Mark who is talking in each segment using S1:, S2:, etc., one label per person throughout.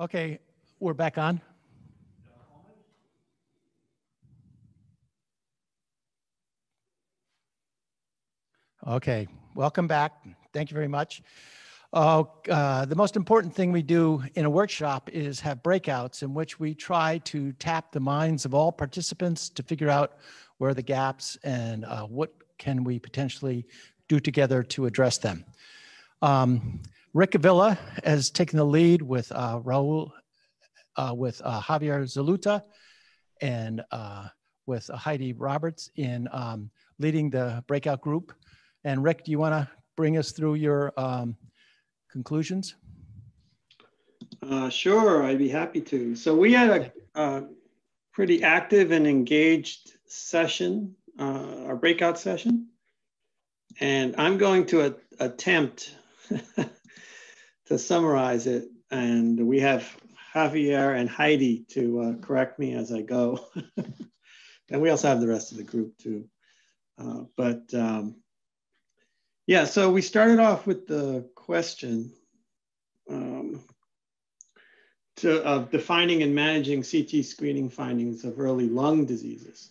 S1: Okay, we're back on. Okay, welcome back. Thank you very much. Uh, uh, the most important thing we do in a workshop is have breakouts in which we try to tap the minds of all participants to figure out where the gaps and uh, what can we potentially do together to address them. Um, Rick Avila has taken the lead with uh, Raul uh, with uh, Javier Zulueta and uh, with Heidi Roberts in um, leading the breakout group. And Rick, do you want to bring us through your um, conclusions?
S2: Uh, sure, I'd be happy to. So we had a, a pretty active and engaged session, uh, our breakout session. And I'm going to attempt to summarize it. And we have Javier and Heidi to uh, correct me as I go. and we also have the rest of the group too. Uh, but um, yeah, so we started off with the question um, to, of defining and managing CT screening findings of early lung diseases.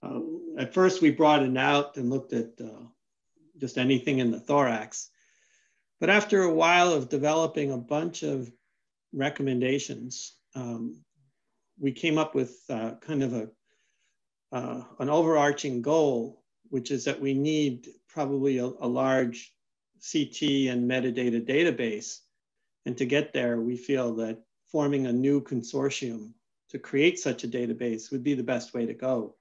S2: Uh, at first, we broadened out and looked at uh, just anything in the thorax. But after a while of developing a bunch of recommendations, um, we came up with uh, kind of a, uh, an overarching goal, which is that we need probably a, a, large CT and metadata database. And to get there, we feel that forming a new consortium to create such a database would be the best way to go.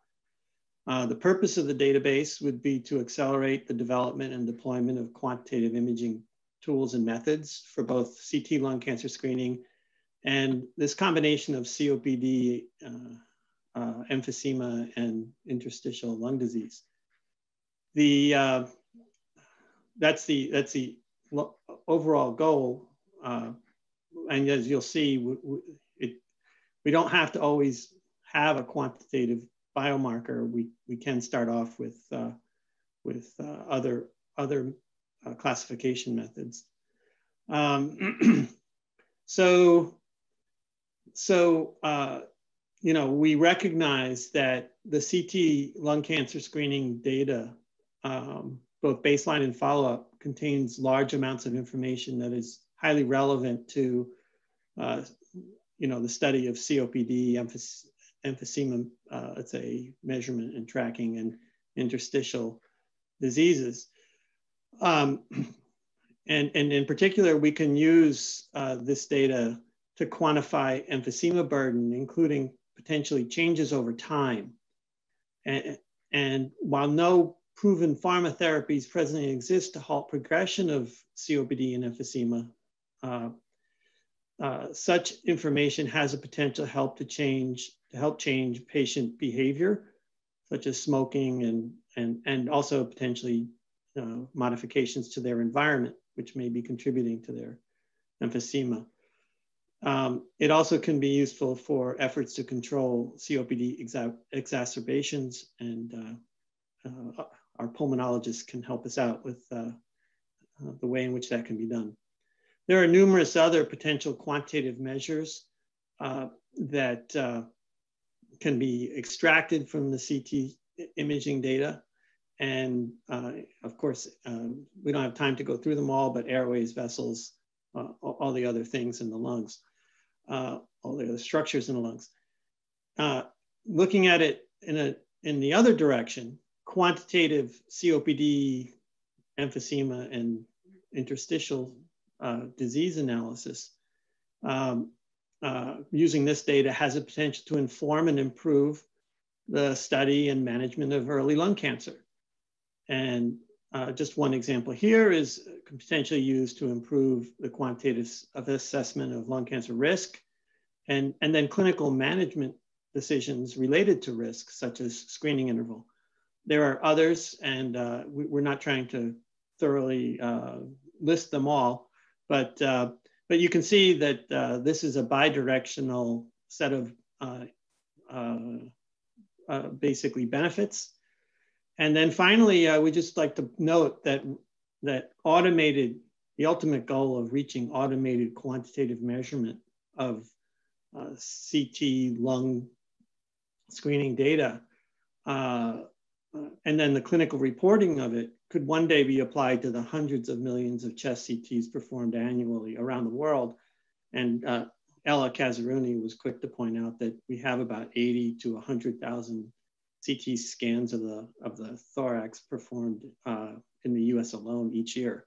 S2: Uh, the purpose of the database would be to accelerate the development and deployment of quantitative imaging tools and methods for both CT lung cancer screening and this combination of COPD, uh, uh, emphysema, and interstitial lung disease. The, uh, that's the, that's the overall goal. Uh, and as you'll see, we, we, it, we don't have to always have a quantitative biomarker. We, we can start off with, uh, with uh, other, other uh, classification methods. Um, so, so uh, you know, we recognize that the CT lung cancer screening data, um, both baseline and follow-up, contains large amounts of information that is highly relevant to, uh, you know, the study of COPD, emphys emphysema, uh, it's a measurement and tracking and interstitial diseases. Um, and, and in particular, we can use uh, this data to quantify emphysema burden, including potentially changes over time. And, and while no proven pharma therapies presently exist to halt progression of COPD and emphysema, uh, uh, such information has a potential help to change to help change patient behavior, such as smoking and and and also potentially uh, modifications to their environment, which may be contributing to their emphysema. Um, it also can be useful for efforts to control COPD exa exacerbations, and uh, uh, our pulmonologists can help us out with uh, uh, the way in which that can be done. There are numerous other potential quantitative measures uh, that can be extracted from the CT imaging data and uh, of course, um, we don't have time to go through them all, but airways, vessels, uh, all the other things in the lungs, uh, all the other structures in the lungs. Uh, looking at it in, a, in the other direction, quantitative COPD, emphysema, and interstitial uh, disease analysis, um, uh, using this data has a potential to inform and improve the study and management of early lung cancer. And uh, just one example here is potentially used to improve the quantitative assessment of lung cancer risk and, and then clinical management decisions related to risk, such as screening interval. There are others, and uh, we, are not trying to thoroughly uh, list them all, but, uh, but you can see that uh, this is a bidirectional set of uh, basically benefits and then finally, uh, we just like to note that, that automated, the ultimate goal of reaching automated quantitative measurement of uh, CT lung screening data, uh, uh, and then the clinical reporting of it could one day be applied to the hundreds of millions of chest CTs performed annually around the world. And uh, Ella Kazerooni was quick to point out that we have about 80 to 100,000 CT scans of the, of the thorax performed uh, in the US alone each year.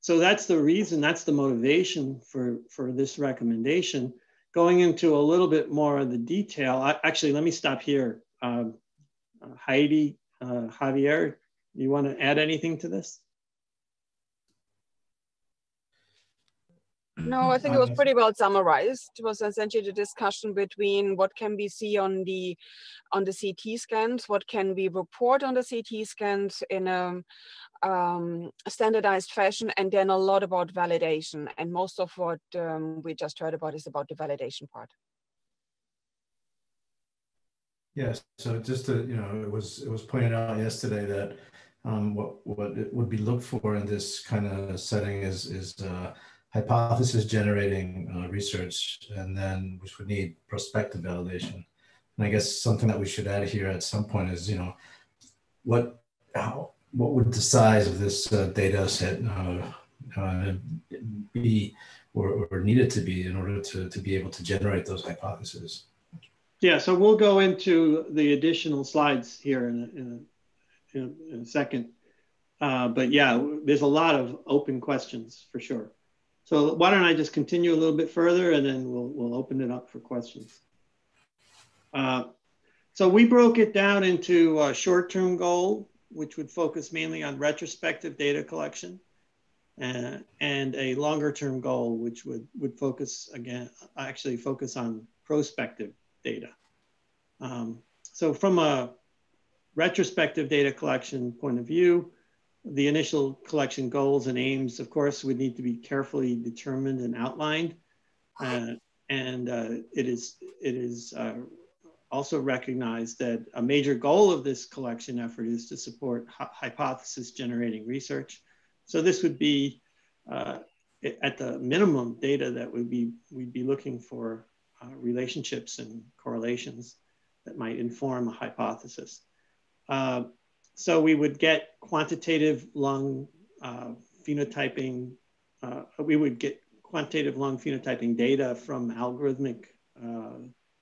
S2: So that's the reason, that's the motivation for, for this recommendation. Going into a little bit more of the detail, I, actually, let me stop here. Um, uh, Heidi, uh, Javier, you want to add anything to this?
S3: No, I think it was pretty well summarized. It was essentially the discussion between what can we see on the on the CT scans, what can we report on the CT scans in a um, standardized fashion, and then a lot about validation. And most of what um, we just heard about is about the validation part.
S4: Yes. So just to you know, it was it was pointed out yesterday that um, what what it would be looked for in this kind of setting is is uh, hypothesis generating uh, research, and then which would need prospective validation. And I guess something that we should add here at some point is you know what how what would the size of this uh, data set uh, uh, be or, or needed to be in order to, to be able to generate those hypotheses?
S2: Yeah, so we'll go into the additional slides here in a, in a, in a, second. Uh, but yeah, there's a lot of open questions for sure. So why don't I just continue a little bit further and then we'll, we'll open it up for questions. Uh, so we broke it down into a short-term goal, which would focus mainly on retrospective data collection, uh, and a longer-term goal, which would, would focus, again, actually focus on prospective data. Um, so from a retrospective data collection point of view, the initial collection goals and aims, of course, would need to be carefully determined and outlined. Uh, and uh, it is, it is uh, also recognized that a major goal of this collection effort is to support hypothesis generating research. So this would be uh, at the minimum data that would be, we'd be looking for uh, relationships and correlations that might inform a hypothesis. Uh, so we would get quantitative lung uh, phenotyping, uh, we would get quantitative lung phenotyping data from algorithmic uh,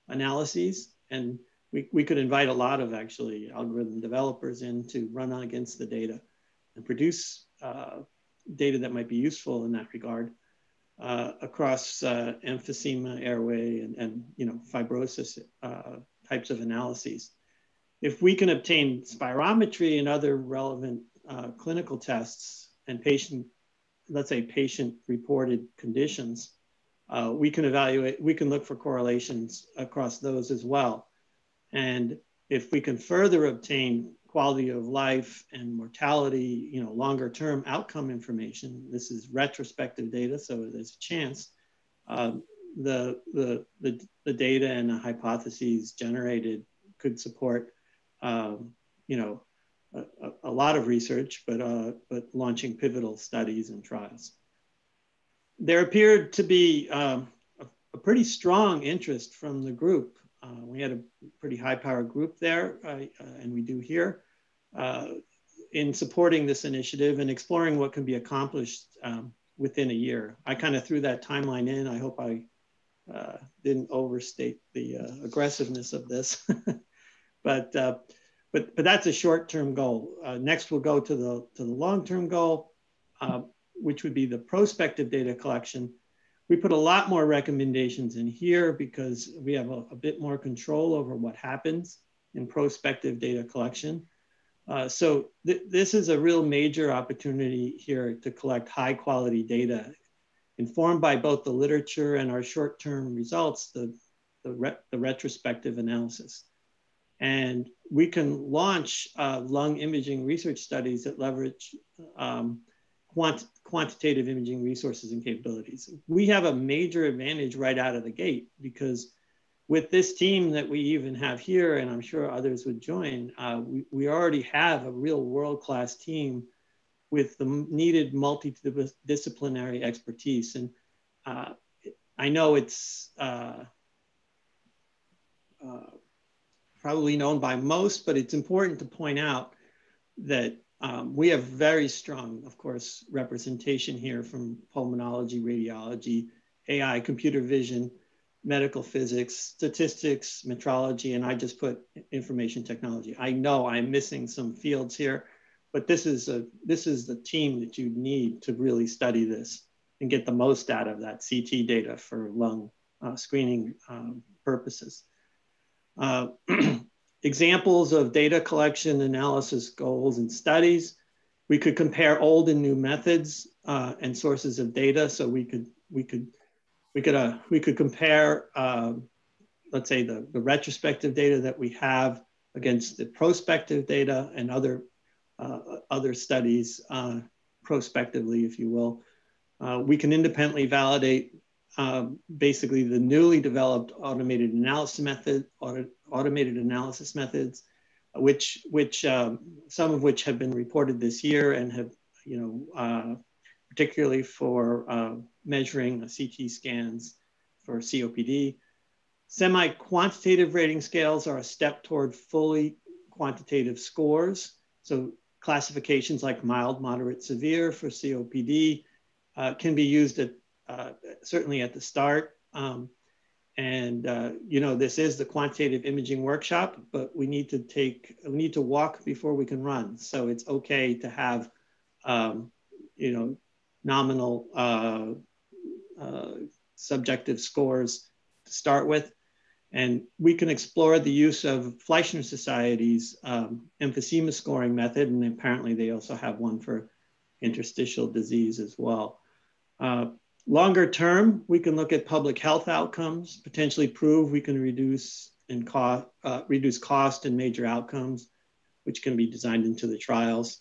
S2: analyses. And we, we could invite a lot of actually algorithm developers in to run against the data and produce uh, data that might be useful in that regard uh, across uh, emphysema, airway, and, and you know fibrosis uh, types of analyses. If we can obtain spirometry and other relevant uh, clinical tests and patient, let's say patient reported conditions, uh, we can evaluate, we can look for correlations across those as well. And if we can further obtain quality of life and mortality, you know, longer term outcome information. This is retrospective data, so there's a chance uh, the, the, the, the, data and the hypotheses generated could support, um, you know, a, a, lot of research, but, uh, but launching pivotal studies and trials. There appeared to be um, a, a pretty strong interest from the group uh, we had a pretty high power group there, uh, and we do here, uh, in supporting this initiative and exploring what can be accomplished um, within a year. I kind of threw that timeline in. I hope I uh, didn't overstate the uh, aggressiveness of this, but uh, but but that's a short-term goal. Uh, next, we'll go to the to the long-term goal, uh, which would be the prospective data collection we put a lot more recommendations in here because we have a, a bit more control over what happens in prospective data collection. Uh, so th this is a real major opportunity here to collect high quality data informed by both the literature and our short-term results, the, the, re the, retrospective analysis. And we can launch uh, lung imaging research studies that leverage um, quant quantitative imaging resources and capabilities. We have a major advantage right out of the gate because with this team that we even have here, and I'm sure others would join, uh, we, we already have a real world-class team with the needed multidisciplinary expertise. And uh, I know it's uh, uh, probably known by most, but it's important to point out that um, we have very strong, of course, representation here from pulmonology, radiology, AI, computer vision, medical physics, statistics, metrology, and I just put information technology. I know I'm missing some fields here, but this is a this is the team that you need to really study this and get the most out of that CT data for lung uh, screening um, purposes. Uh, examples of data collection, analysis, goals, and studies. We could compare old and new methods uh, and sources of data. So we could we could we could uh, we could compare, uh, let's say, the, the retrospective data that we have against the prospective data and other uh, other studies uh, prospectively, if you will. Uh, we can independently validate um, basically the newly developed automated analysis method, auto, automated analysis methods, which which um, some of which have been reported this year and have you know uh, particularly for uh, measuring CT scans for COPD. Semi-quantitative rating scales are a step toward fully quantitative scores. So classifications like mild, moderate, severe for COPD uh, can be used at uh, certainly at the start. Um, and uh, you know this is the quantitative imaging workshop, but we need to take we need to walk before we can run. So it's okay to have um, you know nominal uh, uh, subjective scores to start with. And we can explore the use of Fleischner Society's um, emphysema scoring method, and apparently they also have one for interstitial disease as well. Uh, longer term, we can look at public health outcomes, potentially prove we can reduce and cost, uh, reduce cost and major outcomes, which can be designed into the trials.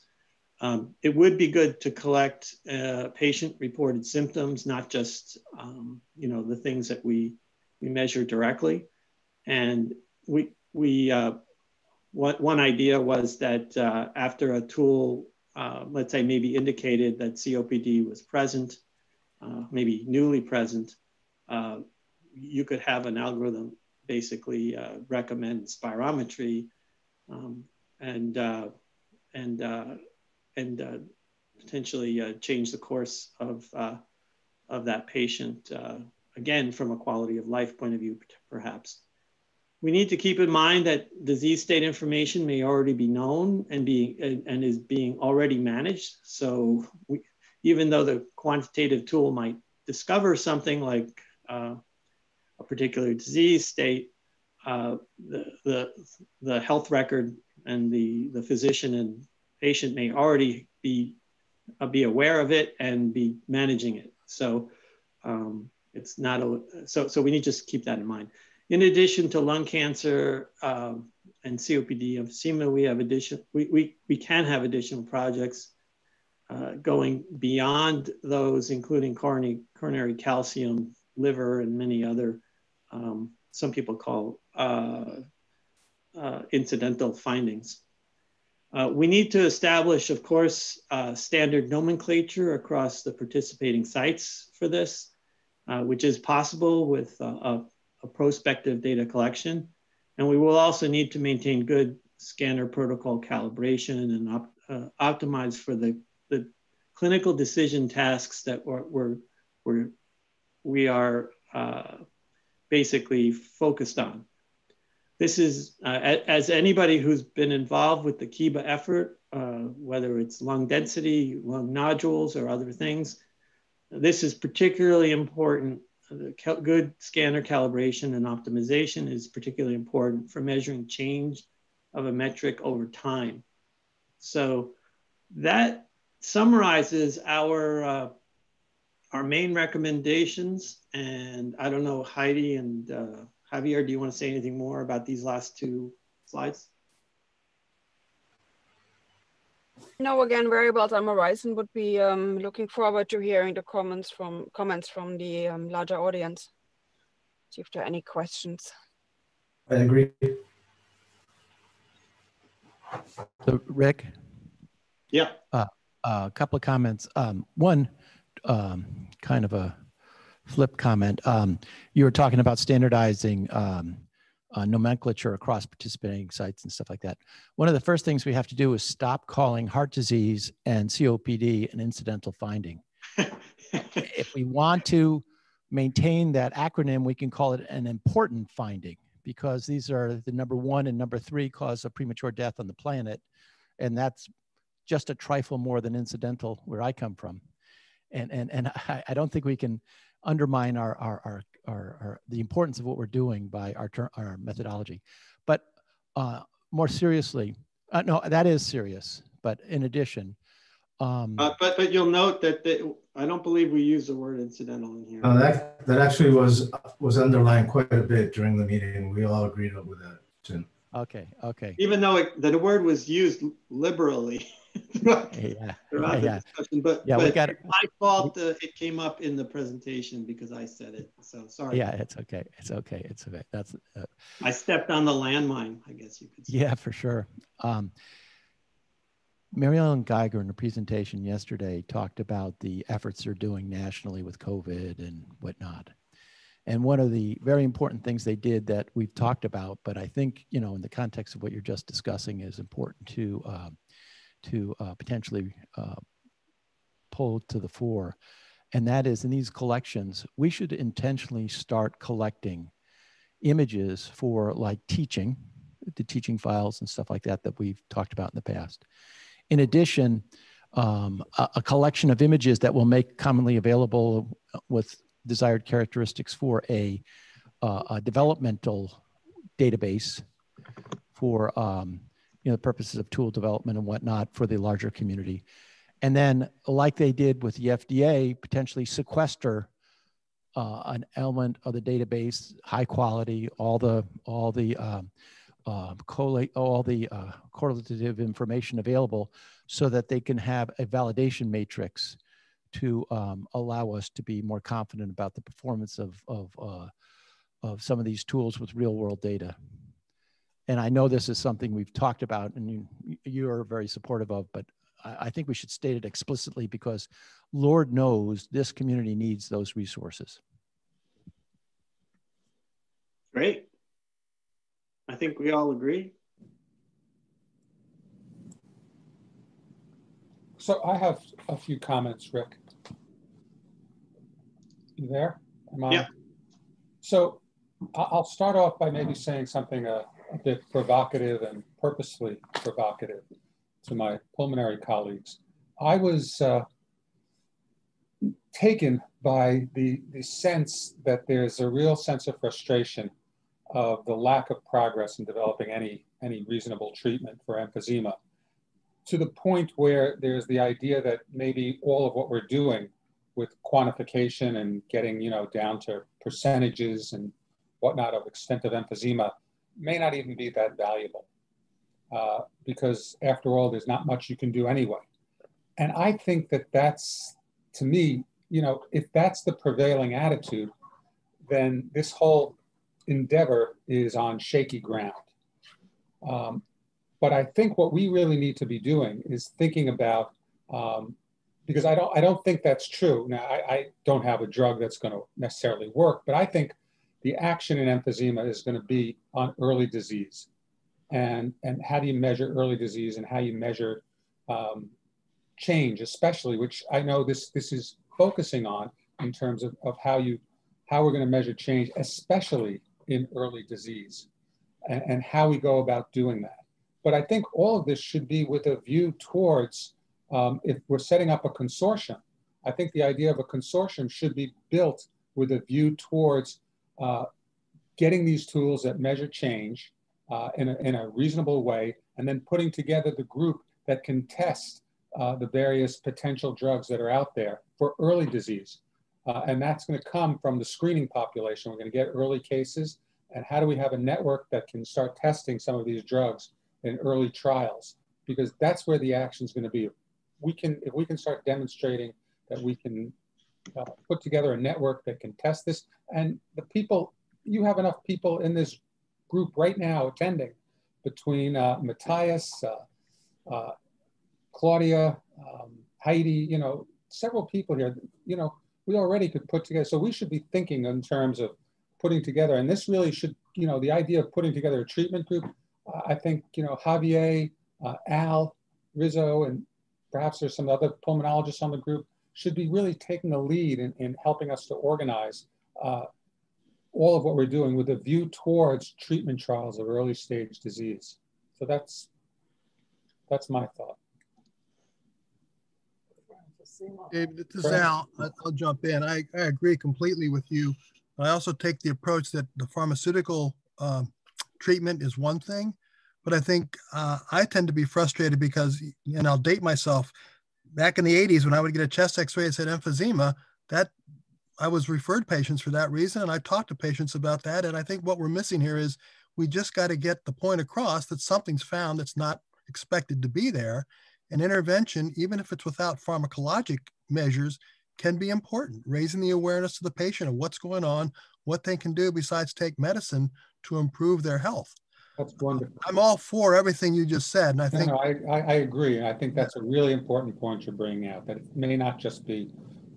S2: Um, it would be good to collect uh, patient-reported symptoms, not just um, you know the things that we we measure directly. And we we uh, what one idea was that uh, after a tool, uh, let's say maybe indicated that COPD was present, uh, maybe newly present, uh, you could have an algorithm basically recommend spirometry um, and and and uh, potentially uh, change the course of, uh, of that patient, uh, again, from a quality of life point of view, perhaps. We need to keep in mind that disease state information may already be known and, be, and, and is being already managed. So we, even though the quantitative tool might discover something like uh, a particular disease state, uh, the, the, the health record and the, the physician and patient may already be uh, be aware of it and be managing it. So um, it's not a so so we need to just keep that in mind. In addition to lung cancer um, and COPD emphysema, we have addition we, we, we can have additional projects uh, going beyond those, including coronary, coronary calcium, liver, and many other um, some people call uh, uh, incidental findings. Uh, we need to establish, of course, uh, standard nomenclature across the participating sites for this, uh, which is possible with a, a, prospective data collection. And we will also need to maintain good scanner protocol calibration and op uh, optimize for the, the clinical decision tasks that we're, we're, we're we are uh, basically focused on. This is, uh, as anybody who's been involved with the QIBA effort, uh, whether it's lung density, lung nodules, or other things, this is particularly important. The good scanner calibration and optimization is particularly important for measuring change of a metric over time. So that summarizes our uh, our main recommendations. And I don't know, Heidi and uh, Javier, do you want to say anything more about these last two slides?
S3: No, again, very well summarized and would be um, looking forward to hearing the comments from comments from the um, larger audience. See if there are any questions.
S4: I agree.
S1: So Rick?
S2: Yeah.
S1: Uh, a couple of comments. Um, one, um, kind of a flip comment. Um, you were talking about standardizing um, uh, nomenclature across participating sites and stuff like that. One of the first things we have to do is stop calling heart disease and COPD an incidental finding. if we want to maintain that acronym, we can call it an important finding because these are the number one and number three cause of premature death on the planet. And that's just a trifle more than incidental where I come from. And, and, and I, I don't think we can undermine our, our, our, our, our, the importance of what we're doing by our, our methodology. But uh, more seriously, uh, no, that is serious. But in addition, um,
S2: uh, but but you'll note that the, I don't believe we use the word incidental in here.
S4: Uh, that that actually was was underlined quite a bit during the meeting. We all agreed with that, Tim.
S1: Okay, okay.
S2: Even though it, the word was used liberally throughout,
S1: Yeah,
S2: throughout
S1: yeah.
S2: the discussion, but,
S1: Yeah, we
S2: but
S1: got-
S2: my fault. Uh, it came up in the presentation because I said it. So sorry.
S1: yeah, it's okay. It's okay. It's okay. That's uh,
S2: I stepped on the landmine. I guess you could say.
S1: yeah, for sure. Um, Mary Ellen Giger in the presentation yesterday talked about the efforts they're doing nationally with COVID and whatnot. And one of the very important things they did that we've talked about, but I think you know, in the context of what you're just discussing, is important to uh, to uh, potentially uh, pull to the fore, and that is in these collections, we should intentionally start collecting images for like teaching, the teaching files and stuff like that that we've talked about in the past. In addition, um, a, a collection of images that will make commonly available with desired characteristics for a, uh, a developmental database for um, know the purposes of tool development and whatnot for the larger community, and then like they did with the FDA, potentially sequester uh, an element of the database, high quality, all the all the um, uh, collate all the uh, correlative information available, so that they can have a validation matrix to um, allow us to be more confident about the performance of of uh, of some of these tools with real world data. And I know this is something we've talked about, and you you are very supportive of, but I, I think we should state it explicitly because Lord knows this community needs those resources.
S2: Great. I think we all agree.
S5: So I have a few comments, Rick. You there? Am I?
S2: Yeah.
S5: So I- I'll start off by maybe saying something a, a bit provocative and purposely provocative to my pulmonary colleagues. I was uh, taken by the, the sense that there's a real sense of frustration of the lack of progress in developing any, any reasonable treatment for emphysema to the point where there's the idea that maybe all of what we're doing with quantification and getting you know down to percentages and whatnot of extent of emphysema may not even be that valuable uh, because after all there's not much you can do anyway and i think that that's to me you know if that's the prevailing attitude then this whole endeavor is on shaky ground um, but I think what we really need to be doing is thinking about, um, because I don't, I don't think that's true. Now, I, I don't have a drug that's going to necessarily work, but I think the action in emphysema is going to be on early disease, and and how do you measure early disease and how you measure um, change, especially, which I know this this is focusing on in terms of, of how you how we're going to measure change, especially in early disease, and, and how we go about doing that. But I think all of this should be with a view towards um, if we're setting up a consortium, I think the idea of a consortium should be built with a view towards uh, getting these tools that measure change uh, in, a, in a reasonable way, and then putting together the group that can test uh, the various potential drugs that are out there for early disease. Uh, and that's going to come from the screening population. We're going to get early cases. And how do we have a network that can start testing some of these drugs in early trials? Because that's where the action is going to be. We can, if we can start demonstrating that we can uh, put together a network that can test this, and the people, you have enough people in this group right now attending between uh, Matthias, uh, uh, Claudia, um, Heidi, you know, several people here, you know, we already could put together. So we should be thinking in terms of putting together, and this really should, you know, the idea of putting together a treatment group. I think, you know, Javier, uh, Al, Rizzo, and perhaps there's some other pulmonologists on the group should be really taking the lead in, in helping us to organize uh, all of what we're doing with a view towards treatment trials of early stage disease. So that's that's my thought.
S6: David, this is Al. I'll jump in. I, I agree completely with you. I also take the approach that the pharmaceutical um, treatment is one thing, but I think uh, I tend to be frustrated because, and I'll date myself, back in the 80s when I would get a chest x-ray and said emphysema, that I was referred patients for that reason. And I talked to patients about that. And I think what we're missing here is we just got to get the point across that something's found that's not expected to be there. And intervention, even if it's without pharmacologic measures, can be important. Raising the awareness of the patient of what's going on, what they can do besides take medicine to improve their health.
S5: That's wonderful.
S6: I'm all for everything you just said, and I think
S5: no, no, I, I, I agree, and I think that's a really important point you're bringing out. That it may not just be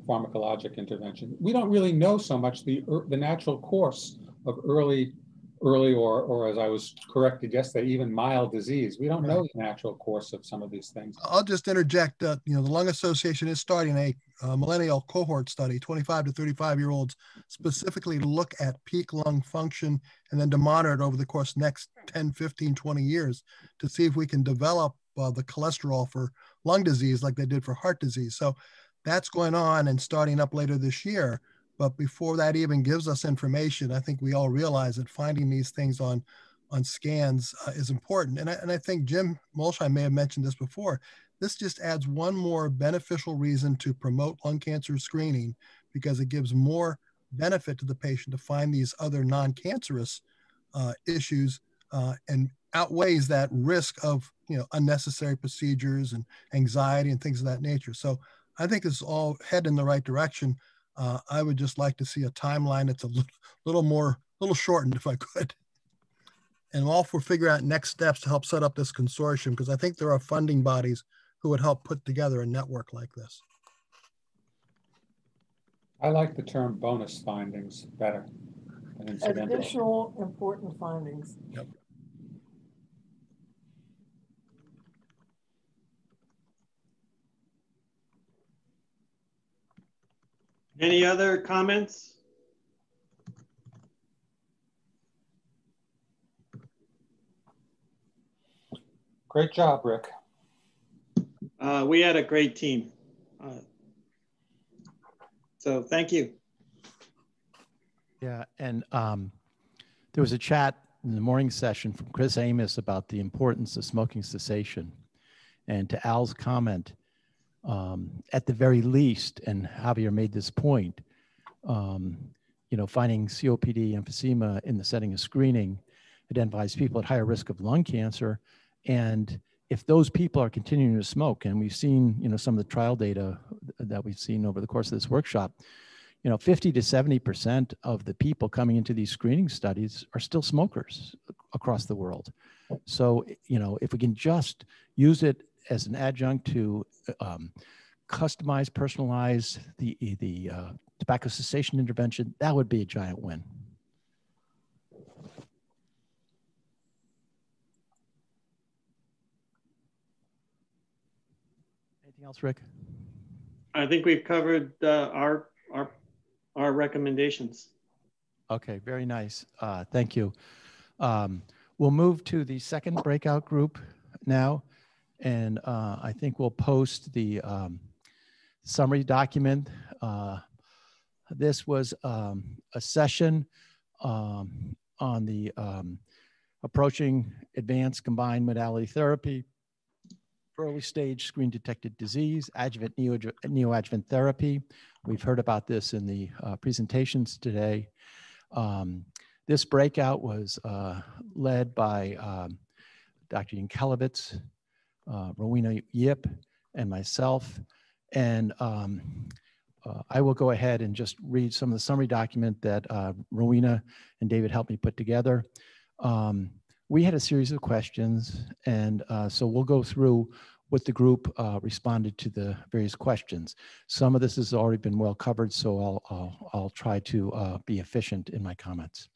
S5: pharmacologic intervention. We don't really know so much the the natural course of early early or, or as I was corrected yesterday, even mild disease. We don't know the natural course of some of these things.
S6: I'll just interject that, you know, the Lung Association is starting a, a millennial cohort study, 25 to 35 year olds, specifically look at peak lung function and then to monitor it over the course next 10, 15, 20 years to see if we can develop uh, the cholesterol for lung disease like they did for heart disease. So that's going on and starting up later this year. But before that even gives us information, I think we all realize that finding these things on on scans uh, is important. And I, and I think Jim Mulshine may have mentioned this before. This just adds one more beneficial reason to promote lung cancer screening because it gives more benefit to the patient to find these other non-cancerous uh, issues uh, and outweighs that risk of you know unnecessary procedures and anxiety and things of that nature. So I think it's all head in the right direction. Uh, I would just like to see a timeline that's a little, little more, little shortened if I could. And all for figuring out next steps to help set up this consortium because I think there are funding bodies who would help put together a network like this.
S5: I like the term bonus findings better than.
S7: Additional important findings.
S6: Yep.
S2: Any other comments?
S5: Great job, Rick.
S2: Uh, we had a great team. Uh, so thank you.
S1: Yeah, and um, there was a chat in the morning session from Chris Amos about the importance of smoking cessation. And to Al's comment, um, at the very least, and Javier made this point, um, you know, finding COPD emphysema in the setting of screening identifies people at higher risk of lung cancer. And if those people are continuing to smoke, and we've seen, you know, some of the trial data that we've seen over the course of this workshop, you know, 50 to 70% of the people coming into these screening studies are still smokers across the world. So, you know, if we can just use it as an adjunct to um, customize, personalize the, the uh, tobacco cessation intervention, that would be a giant win. Anything else, Rick?
S2: I think we've covered uh, our, our, our recommendations.
S1: Okay, very nice. Uh, thank you. Um, we'll move to the second breakout group now. And uh, I think we'll post the um, summary document. Uh, this was um, a session um, on the um, approaching advanced combined modality therapy early stage screen detected disease, adjuvant neoadjuvant therapy. We've heard about this in the uh, presentations today. Um, this breakout was uh, led by um, Dr. Yankelevitz, uh, Rowena Yip, and myself. And um, uh, I will go ahead and just read some of the summary document that uh, Rowena and David helped me put together. Um, we had a series of questions, and uh, so we'll go through what the group, uh, responded to the various questions. Some of this has already been well covered, so I'll, I'll, I'll try to uh, be efficient in my comments.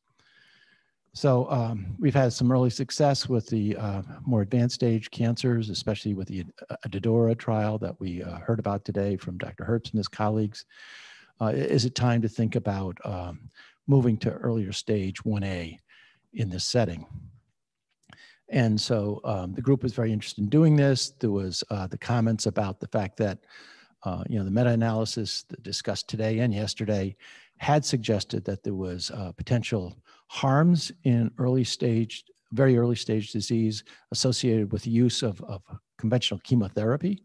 S1: So um, we've had some early success with the uh, more advanced stage cancers, especially with the ADAURA trial that we uh, heard about today from Dr. Herbst and his colleagues. Uh, is it time to think about um, moving to earlier stage 1A in this setting? And so um, the group was very interested in doing this. There was uh, the comments about the fact that, uh, you know, the meta-analysis discussed today and yesterday had suggested that there was uh, potential harms in early stage, very early stage disease associated with use of, of conventional chemotherapy.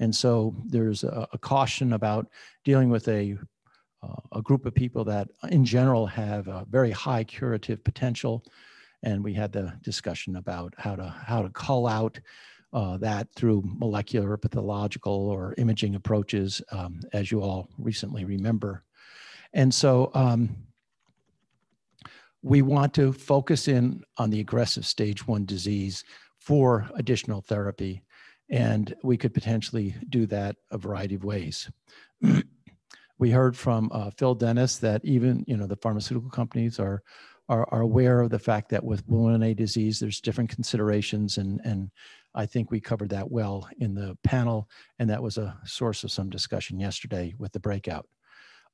S1: And so there's a, a caution about dealing with a, uh, a group of people that in general have a very high curative potential. And we had the discussion about how to, how to call out uh, that through molecular, pathological, or imaging approaches, um, as you all recently remember. And so um, we want to focus in on the aggressive stage one disease for additional therapy. And we could potentially do that a variety of ways. we heard from uh, Phil Dennis that even, you know, the pharmaceutical companies are, are, are aware of the fact that with A disease, there's different considerations. And, and I think we covered that well in the panel. And that was a source of some discussion yesterday with the breakout.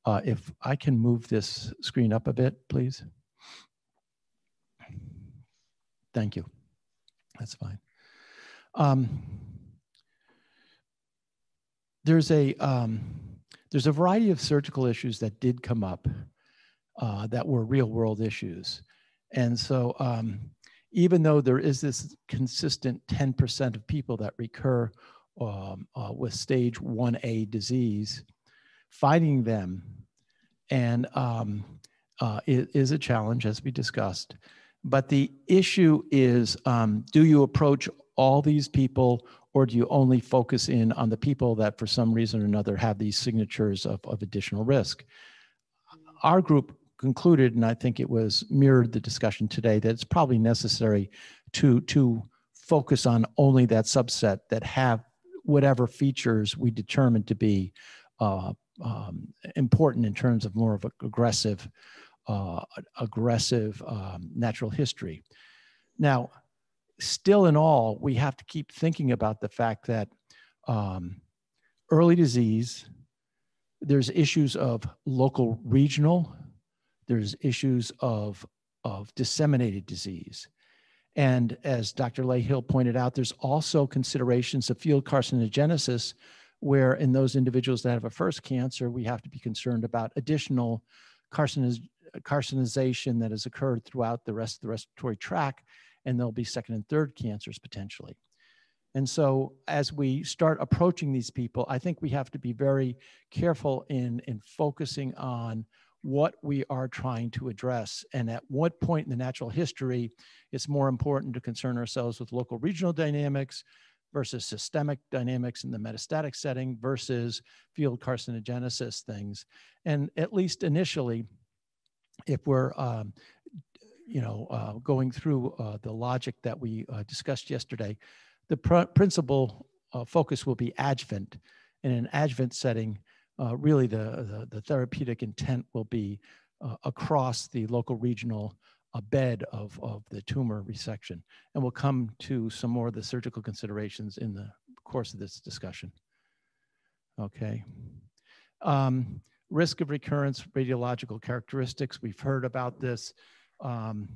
S1: Uh, if I can move this screen up a bit, please. Thank you. That's fine. Um, there's a um, there's a variety of surgical issues that did come up uh, that were real world issues, and so um, even though there is this consistent 10% of people that recur um, uh, with stage 1A disease, finding them and um, uh, is a challenge, as we discussed. But the issue is um, do you approach all these people or do you only focus in on the people that for some reason or another have these signatures of, of additional risk? Our group concluded, and I think it was mirrored the discussion today, that it's probably necessary to, to focus on only that subset that have whatever features we determine to be uh, um, important in terms of more of an aggressive uh, aggressive um, natural history. Now, still in all, we have to keep thinking about the fact that um, early disease, there's issues of local regional, there's issues of, of disseminated disease. And as Dr. Layhill pointed out, there's also considerations of field carcinogenesis, where in those individuals that have a first cancer, we have to be concerned about additional carcinization that has occurred throughout the rest of the respiratory tract, and there'll be second and third cancers potentially. And so as we start approaching these people, I think we have to be very careful in, in focusing on what we are trying to address and at what point in the natural history it's more important to concern ourselves with local regional dynamics versus systemic dynamics in the metastatic setting versus field carcinogenesis things. And at least initially, if we're um, you know uh, going through uh, the logic that we uh, discussed yesterday, the pr principal uh, focus will be adjuvant. In an adjuvant setting, uh, really the, the, the therapeutic intent will be uh, across the local regional bed of, of the tumor resection. And we'll come to some more of the surgical considerations in the course of this discussion. Okay. Um, risk of recurrence, radiological characteristics. We've heard about this um,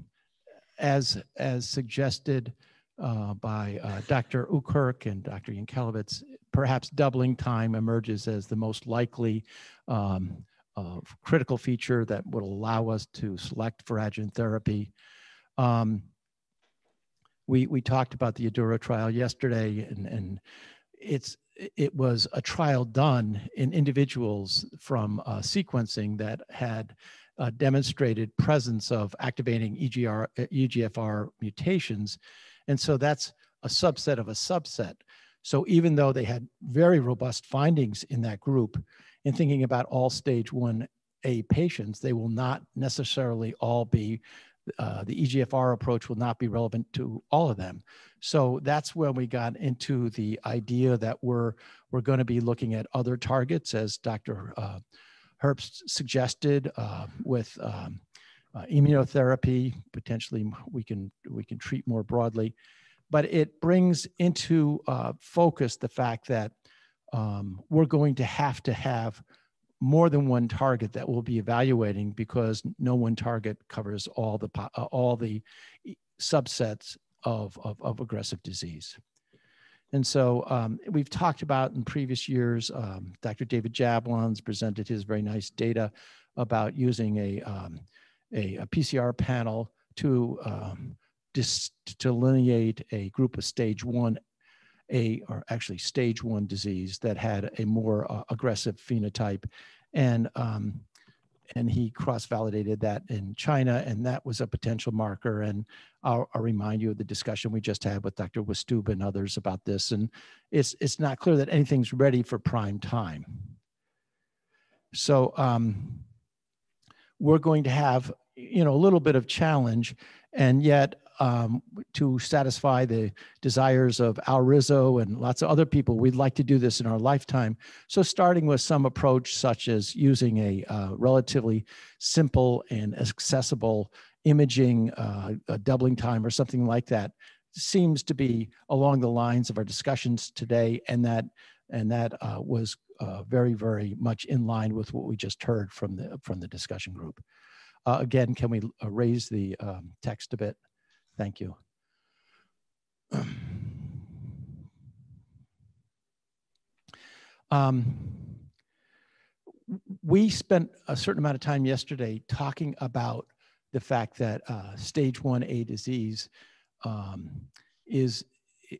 S1: as, as suggested uh, by uh, Dr. Ukirk and Dr. Yankelevitz. Perhaps doubling time emerges as the most likely um, uh, critical feature that would allow us to select for adjuvant therapy. Um, we, we talked about the ADAURA trial yesterday, and, and it's it was a trial done in individuals from uh, sequencing that had uh, demonstrated presence of activating EGR, EGFR mutations. And so that's a subset of a subset. So even though they had very robust findings in that group, in thinking about all stage 1A patients, they will not necessarily all be uh, the EGFR approach will not be relevant to all of them. So that's when we got into the idea that we're we're going to be looking at other targets, as Dr. Uh, Herbst suggested, uh, with um, uh, immunotherapy. Potentially, we can we can treat more broadly, but it brings into uh, focus the fact that um, we're going to have to have more than one target that we'll be evaluating because no one target covers all the uh, all the subsets of, of, of aggressive disease. And so um, we've talked about in previous years, um, Dr. David Jablons presented his very nice data about using a, um, a, a, PCR panel to um, dis- to delineate a group of stage one a or actually stage one disease that had a more uh, aggressive phenotype and um, and he cross-validated that in China, and that was a potential marker. And I'll, I'll, remind you of the discussion we just had with Dr. Wistuba and others about this. And it's it's not clear that anything's ready for prime time. So um, we're going to have you know a little bit of challenge, and yet um, to satisfy the desires of Al Rizzo and lots of other people. We'd like to do this in our lifetime. So, starting with some approach such as using a uh, relatively simple and accessible imaging, uh, doubling time, or something like that, seems to be along the lines of our discussions today, and that and that uh, was uh, very, very much in line with what we just heard from the from the discussion group. Uh, again, can we uh, raise the um, text a bit? Thank you. Um, we spent a certain amount of time yesterday talking about the fact that uh, stage 1A disease um, is,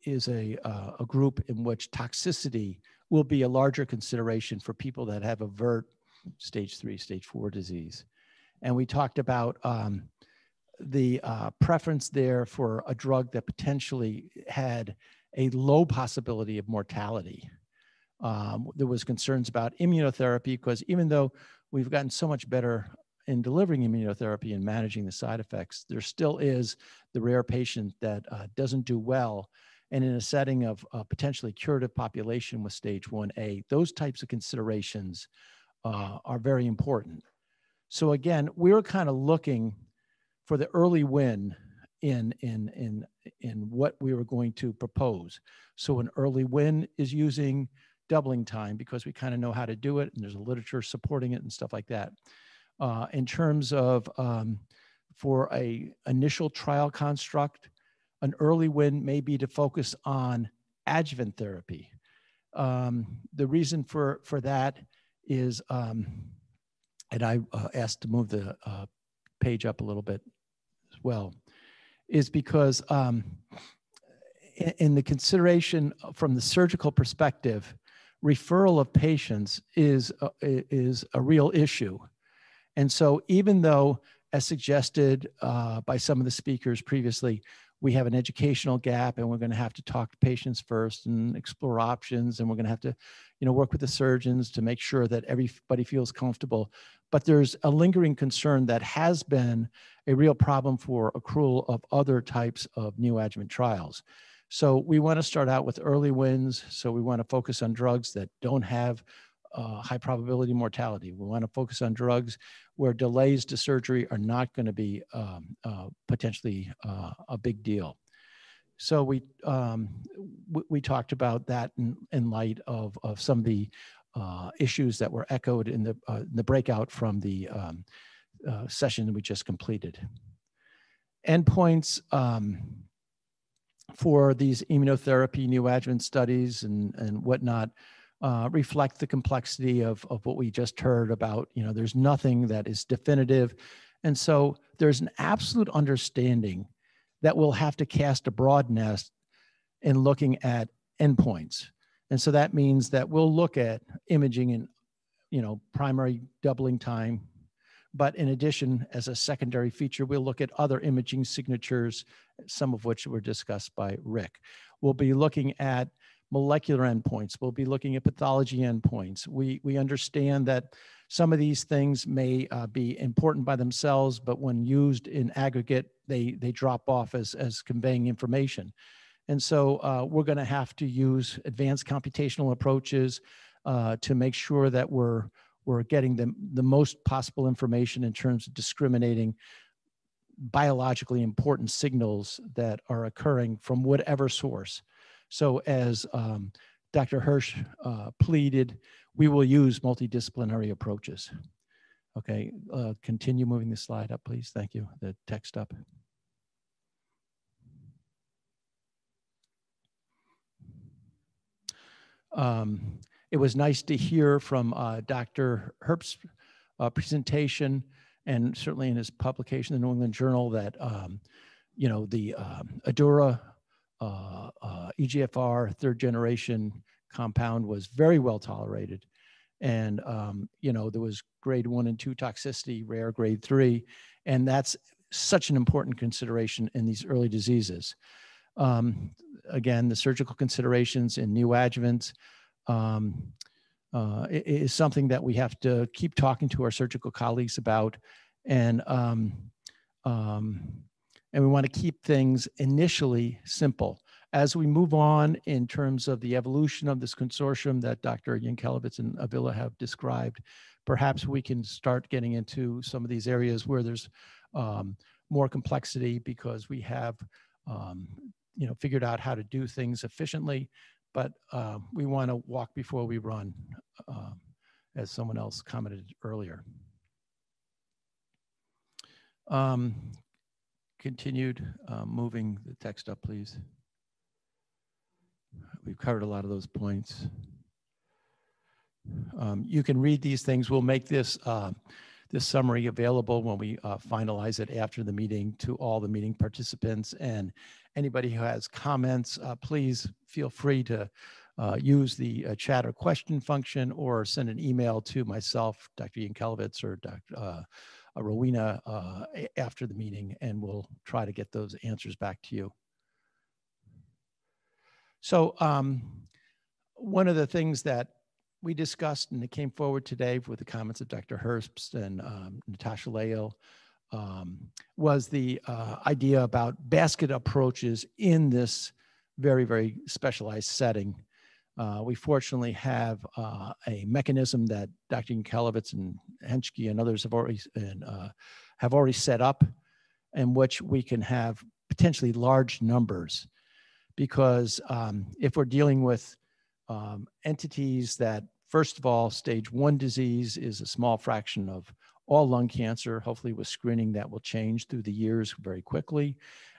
S1: is a, uh, a group in which toxicity will be a larger consideration for people that have avert stage 3, stage 4 disease. And we talked about um, the uh, preference there for a drug that potentially had a low possibility of mortality. Um, there was concerns about immunotherapy because even though we've gotten so much better in delivering immunotherapy and managing the side effects, there still is the rare patient that uh, doesn't do well. And in a setting of a potentially curative population with stage 1A, those types of considerations uh, are very important. So again, we're kind of looking for the early win in in in in what we were going to propose. So an early win is using doubling time because we kind of know how to do it and there's a literature supporting it and stuff like that. Uh, in terms of um, for a initial trial construct, an early win may be to focus on adjuvant therapy. Um, the reason for for that is, um, and I uh, asked to move the uh, page up a little bit well is because um, in, in the consideration from the surgical perspective, referral of patients is a, is a real issue. And so even though, as suggested uh, by some of the speakers previously, we have an educational gap and we're going to have to talk to patients first and explore options and we're going to have to you know work with the surgeons to make sure that everybody feels comfortable but there's a lingering concern that has been a real problem for accrual of other types of neoadjuvant trials. So we want to start out with early wins. So we want to focus on drugs that don't have uh, high probability mortality. We want to focus on drugs where delays to surgery are not going to be um, uh, potentially uh, a big deal. So we um, we talked about that in, in light of, of some of the uh, issues that were echoed in the, uh, the breakout from the um, uh, session we just completed. Endpoints um, for these immunotherapy new neoadjuvant studies and, and whatnot uh, reflect the complexity of, of what we just heard about. You know, there's nothing that is definitive. And so there's an absolute understanding that we'll have to cast a broad nest in looking at endpoints. And so that means that we'll look at imaging in, you know, primary doubling time. But in addition, as a secondary feature, we'll look at other imaging signatures, some of which were discussed by Rick. We'll be looking at molecular endpoints. We'll be looking at pathology endpoints. We, we understand that some of these things may uh, be important by themselves, but when used in aggregate, they, they drop off as, as conveying information. And so uh, we're going to have to use advanced computational approaches uh, to make sure that we're, we're getting the, the most possible information in terms of discriminating biologically important signals that are occurring from whatever source. So as um, Dr. Hirsch uh, pleaded, we will use multidisciplinary approaches. Okay, uh, continue moving the slide up, please. Thank you. The text up. Um, it was nice to hear from uh, Dr. Herbst's uh, presentation and certainly in his publication, the New England Journal, that um, you know the um, ADAURA uh, uh, EGFR third generation compound was very well tolerated, and um, you know there was grade one and two toxicity, rare grade three, and that's such an important consideration in these early diseases. Um, again, the surgical considerations in neoadjuvant um, uh, is something that we have to keep talking to our surgical colleagues about, and um, um, and we want to keep things initially simple. As we move on in terms of the evolution of this consortium that Dr. Yankelevitz and Avila have described, perhaps we can start getting into some of these areas where there's um, more complexity because we have um, you know figured out how to do things efficiently but uh, we want to walk before we run, uh, as someone else commented earlier. Um, continued uh, moving the text up, please. We've covered a lot of those points. Um, you can read these things. We'll make this uh, this summary available when we uh, finalize it after the meeting to all the meeting participants and Anybody who has comments, uh, please feel free to uh, use the uh, chat or question function or send an email to myself, Dr. Ian Yankelevitz or Dr. Uh, Rowena uh, after the meeting, and we'll try to get those answers back to you. So um, one of the things that we discussed and it came forward today with the comments of Dr. Herbst and um, Natasha Leighl um, was the uh, idea about basket approaches in this very, very specialized setting. Uh, we fortunately have uh, a mechanism that Dr. Yankelevitz and Henschke and others have already and, uh, have already set up, in which we can have potentially large numbers, because um, if we're dealing with um, entities that, first of all, stage one disease is a small fraction of all lung cancer, hopefully with screening that will change through the years very quickly.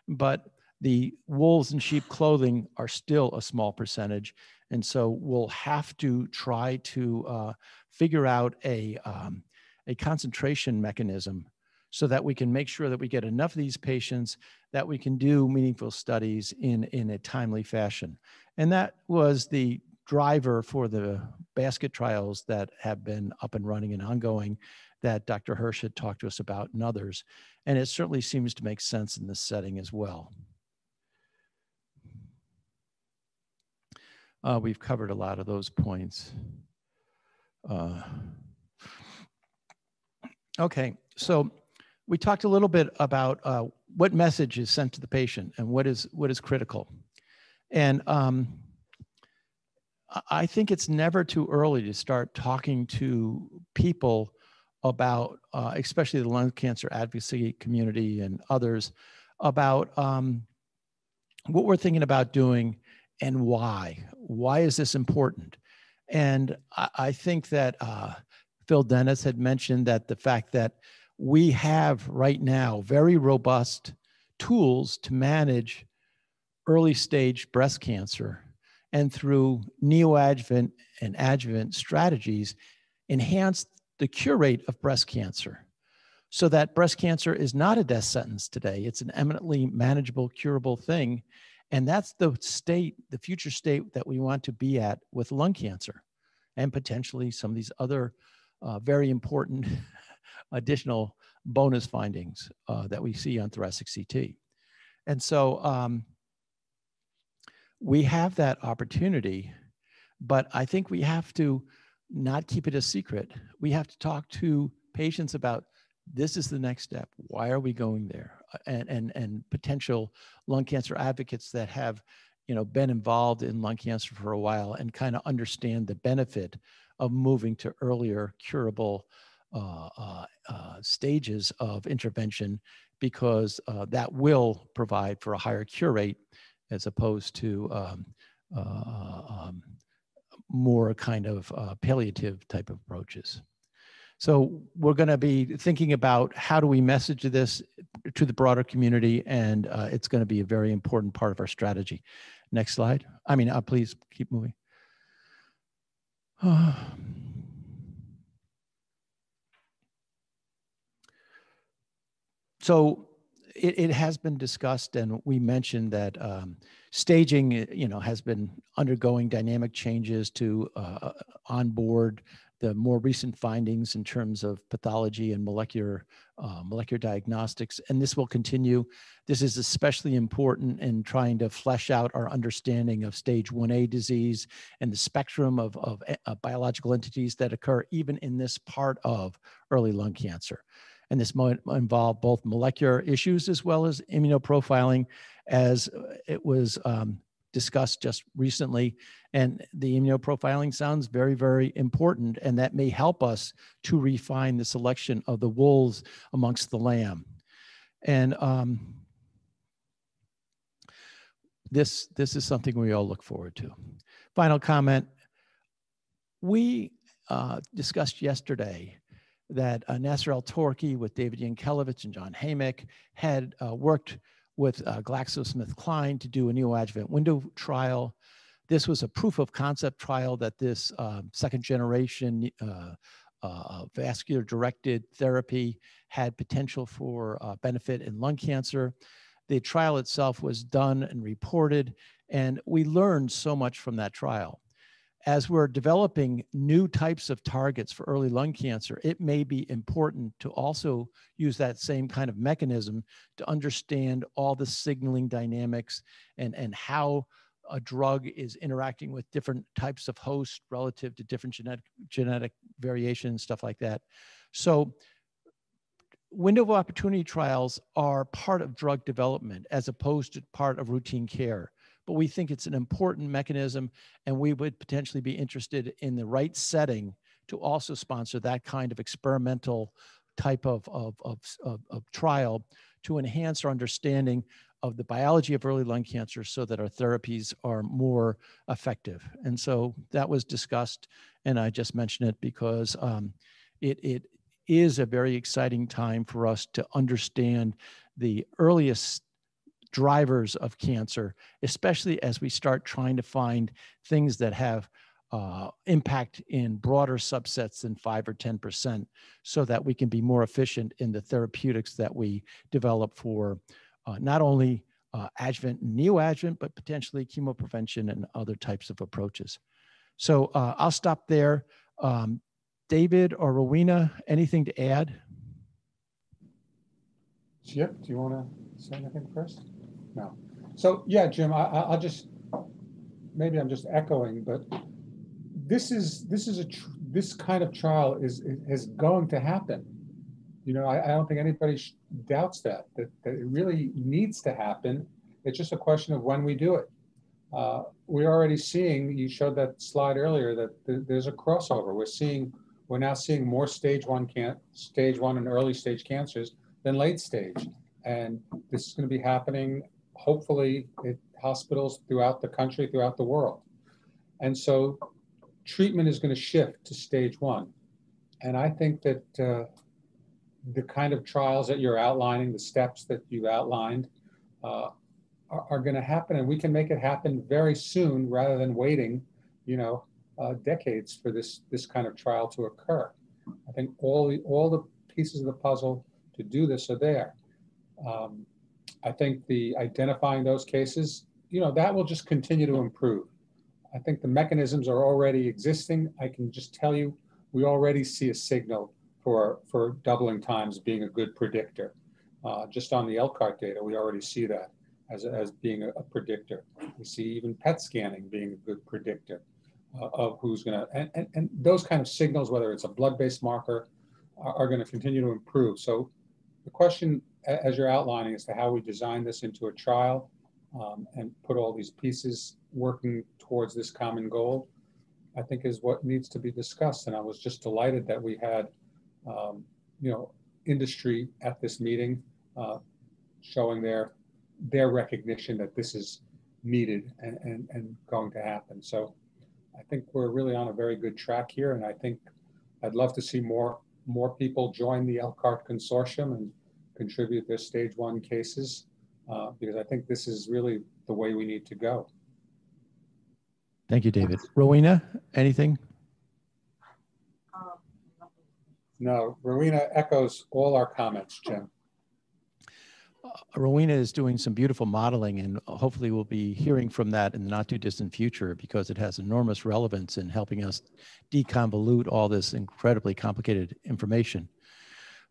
S1: But the wolves and sheep clothing are still a small percentage. And so we'll have to try to uh, figure out a, um, a concentration mechanism so that we can make sure that we get enough of these patients that we can do meaningful studies in, in a timely fashion. And that was the driver for the basket trials that have been up and running and ongoing that Dr. Hirsch had talked to us about and others. And it certainly seems to make sense in this setting as well. Uh, we've covered a lot of those points. Uh, okay, so we talked a little bit about uh, what message is sent to the patient and what is what is critical. And um, I think it's never too early to start talking to people about, uh, especially the lung cancer advocacy community and others, about um, what we're thinking about doing and why. Why is this important? And I, I think that uh, Phil Dennis had mentioned that the fact that we have right now very robust tools to manage early stage breast cancer and through neoadjuvant and adjuvant strategies enhance the cure rate of breast cancer so that breast cancer is not a death sentence today. It's an eminently manageable, curable thing. And that's the state, the future state that we want to be at with lung cancer and potentially some of these other uh, very important additional bonus findings uh, that we see on thoracic CT. And so um, we have that opportunity, but I think we have to not keep it a secret. We have to talk to patients about this is the next step. Why are we going there? And and and potential lung cancer advocates that have, you know, been involved in lung cancer for a while and kind of understand the benefit of moving to earlier curable uh, uh, uh, stages of intervention because uh, that will provide for a higher cure rate as opposed to um, uh, um, more kind of uh, palliative type of approaches. So we're going to be thinking about how do we message this to the broader community, and uh, it's going to be a very important part of our strategy. Next slide. I mean, uh, please keep moving. so it, it, has been discussed, and we mentioned that um, staging, you know, has been undergoing dynamic changes to uh, onboard the more recent findings in terms of pathology and molecular uh, molecular diagnostics, and this will continue. This is especially important in trying to flesh out our understanding of stage 1A disease and the spectrum of, of uh, biological entities that occur even in this part of early lung cancer. And this might involve both molecular issues as well as immunoprofiling, as it was um, discussed just recently. And the immunoprofiling sounds very, very important, and that may help us to refine the selection of the wolves amongst the lamb. And um, this, this is something we all look forward to. Final comment. We uh, discussed yesterday that uh, Nasser Altorki with David Yankelevitz and John Hamick had uh, worked with uh, GlaxoSmithKline to do a neoadjuvant window trial. This was a proof of concept trial that this uh, second generation uh, uh, vascular directed therapy had potential for uh, benefit in lung cancer. The trial itself was done and reported, and we learned so much from that trial as we're developing new types of targets for early lung cancer, it may be important to also use that same kind of mechanism to understand all the signaling dynamics and, and how a drug is interacting with different types of hosts relative to different genetic, genetic variations, stuff like that. So window of opportunity trials are part of drug development as opposed to part of routine care but we think it's an important mechanism and we would potentially be interested in the right setting to also sponsor that kind of experimental type of, of, of, of, of trial to enhance our understanding of the biology of early lung cancer so that our therapies are more effective. And so that was discussed, and I just mentioned it because um, it, it is a very exciting time for us to understand the earliest drivers of cancer, especially as we start trying to find things that have uh, impact in broader subsets than 5 or 10% so that we can be more efficient in the therapeutics that we develop for uh, not only uh, adjuvant and neoadjuvant, but potentially chemoprevention and other types of approaches. So uh, I'll stop there. Um, David or Rowena, anything to add?
S5: Chip, do you want to say anything first? So yeah, Jim, I, I'll just maybe I'm just echoing, but this is this is a this kind of trial is is going to happen. You know, I, I don't think anybody doubts that, that that it really needs to happen. It's just a question of when we do it. Uh, we're already seeing. You showed that slide earlier that th there's a crossover. We're seeing we're now seeing more stage one can stage one and early stage cancers than late stage, and this is going to be happening hopefully at hospitals throughout the country, throughout the world. And so treatment is going to shift to stage one. And I think that uh, the kind of trials that you're outlining, the steps that you've outlined, uh, are, are going to happen, and we can make it happen very soon rather than waiting, you know, uh, decades for this this kind of trial to occur. I think all the all the pieces of the puzzle to do this are there. Um, I think the identifying those cases, you know, that will just continue to improve. I think the mechanisms are already existing. I can just tell you, we already see a signal for, for doubling times being a good predictor. Uh, just on the ELCART data, we already see that. as, as being a, a predictor. We see even PET scanning being a good predictor uh, of who's going to, and, and, and those kind of signals, whether it's a blood-based marker, are, are going to continue to improve. So the question, as you're outlining, as to how we design this into a trial um, and put all these pieces working towards this common goal, I think is what needs to be discussed. And I was just delighted that we had, um, you know, industry at this meeting uh, showing their their recognition that this is needed and, and, and going to happen. So I think we're really on a very good track here. And I think I'd love to see more more people join the ELCART consortium and contribute their stage one cases uh, because I think this is really the way we need to go.
S1: Thank you, David. Rowena, anything?
S5: No, Rowena echoes all our comments, Jim.
S1: Uh, Rowena is doing some beautiful modeling and hopefully we'll be hearing from that in the not too distant future because it has enormous relevance in helping us deconvolute all this incredibly complicated information.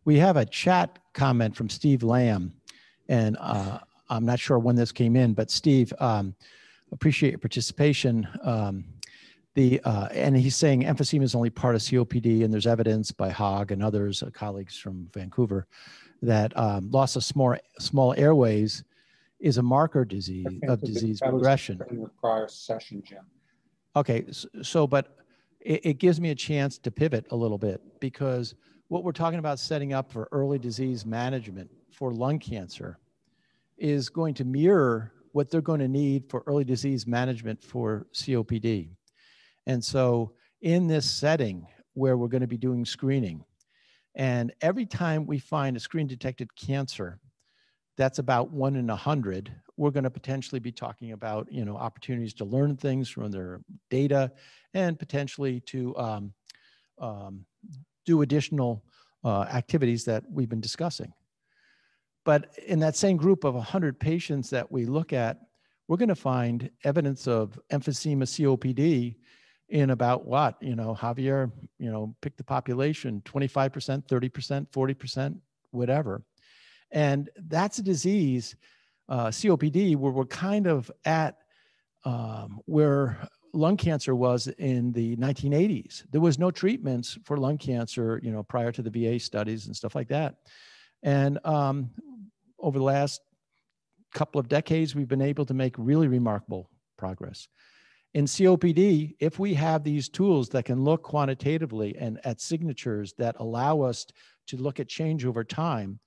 S1: We have a chat comment from Steve Lam and uh, I'm not sure when this came in, but Steve, um, appreciate your participation. Um, the, uh, and he's saying emphysema is only part of COPD, and there's evidence by Hogg and others, uh, colleagues from Vancouver, that um, loss of small, small airways is a marker disease of disease progression.
S5: In the prior session, Jim.
S1: Okay, so, so but it, it, gives me a chance to pivot a little bit because what we're talking about setting up for early disease management for lung cancer is going to mirror what they're going to need for early disease management for COPD. And so in this setting where we're going to be doing screening, and every time we find a screen detected cancer, that's about one in a hundred, we're going to potentially be talking about, you know, opportunities to learn things from their data and potentially to um, um, do additional uh, activities that we've been discussing. But in that same group of 100 patients that we look at, we're going to find evidence of emphysema COPD in about what? You know, Javier, you know, pick the population 25%, 30%, 40%, whatever. And that's a disease, uh, COPD, where we're kind of at um, where lung cancer was in the 1980s. There was no treatments for lung cancer, you know, prior to the VA studies and stuff like that. And um, over the last couple of decades, we've been able to make really remarkable progress. In COPD, if we have these tools that can look quantitatively and at signatures that allow us to look at change over time,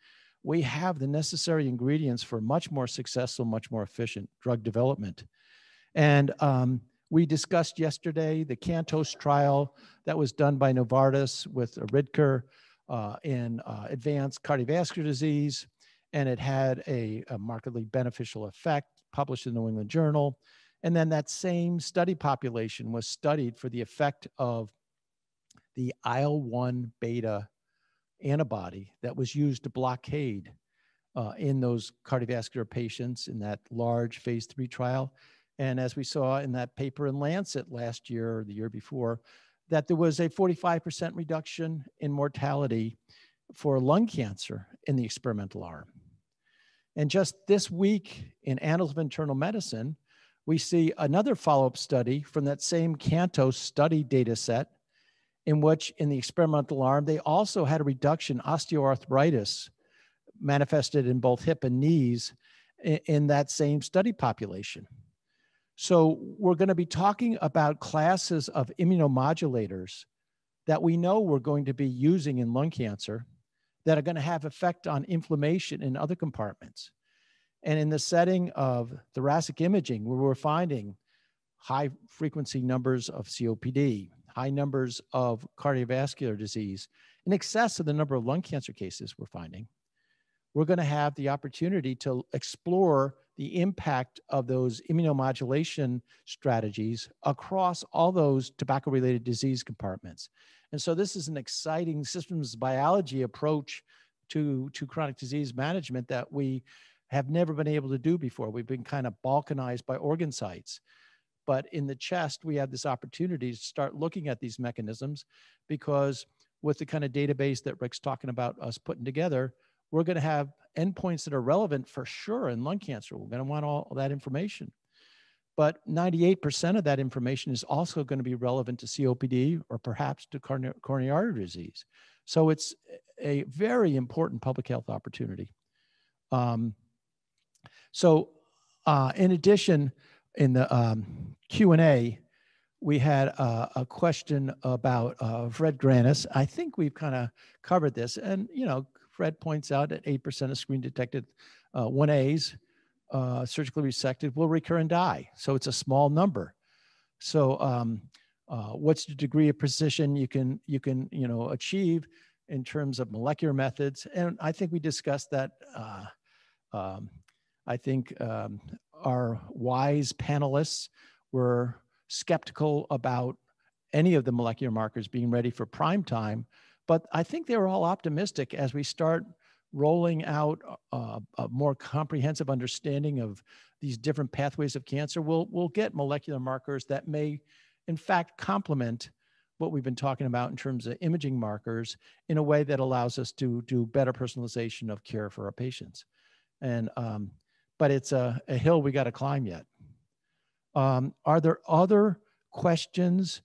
S1: we have the necessary ingredients for much more successful, much more efficient drug development. And um, we discussed yesterday the CANTOS trial that was done by Novartis with Ridker uh, in uh, advanced cardiovascular disease and it had a, a markedly beneficial effect published in the New England Journal. And then that same study population was studied for the effect of the IL 1 beta antibody that was used to blockade uh, in those cardiovascular patients in that large phase three trial. And as we saw in that paper in Lancet last year or the year before, that there was a 45% reduction in mortality for lung cancer in the experimental arm. And just this week in Annals of Internal Medicine, we see another follow-up study from that same CANTOS study data set in which in the experimental arm, they also had a reduction osteoarthritis manifested in both hip and knees in that same study population. So we're going to be talking about classes of immunomodulators that we know we're going to be using in lung cancer that are going to have effect on inflammation in other compartments. And in the setting of thoracic imaging, where we're finding high frequency numbers of COPD, high numbers of cardiovascular disease, in excess of the number of lung cancer cases we're finding, we're going to have the opportunity to explore the impact of those immunomodulation strategies across all those tobacco related disease compartments. And so this is an exciting systems biology approach to, to chronic disease management that we have never been able to do before. We've been kind of balkanized by organ sites. But in the chest, we have this opportunity to start looking at these mechanisms because with the kind of database that Rick's talking about us putting together, we're going to have endpoints that are relevant for sure in lung cancer. We're going to want all that information. But 98% of that information is also going to be relevant to COPD or perhaps to coronary artery disease. So it's a very important public health opportunity. Um, so uh, in addition, in the um, Q&A, we had a, a question about uh, Fred Grannis. I think we've kind of covered this. And, you know, Fred points out that 8% of screen detected uh, 1As uh, surgically resected will recur and die. So it's a small number. So um, uh, what's the degree of precision you can, you can you know, achieve in terms of molecular methods? And I think we discussed that. Uh, um, I think um, our wise panelists were skeptical about any of the molecular markers being ready for prime time, but I think they're all optimistic as we start rolling out a, a more comprehensive understanding of these different pathways of cancer. We'll, we'll get molecular markers that may, in fact, complement what we've been talking about in terms of imaging markers in a way that allows us to do better personalization of care for our patients. And um, but it's a, a hill we got to climb yet. Um, are there other questions